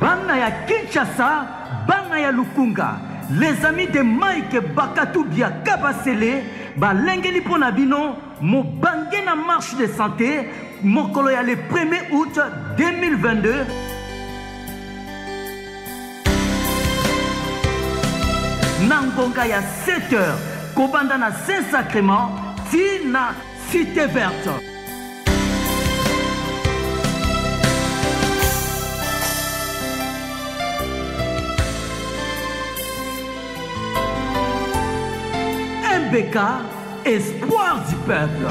Bana ya Kinshasa, bana ya Lukunga, les amis de Mike Bakatubia Kabasele balengeli mpo na bino mobange na marche de santé mokolo ya le 1er août 2022 Na ngonga ya 7 heures, kobanda na Saint Sacrement ti na Cite Verte. MBK, espoir du peuple.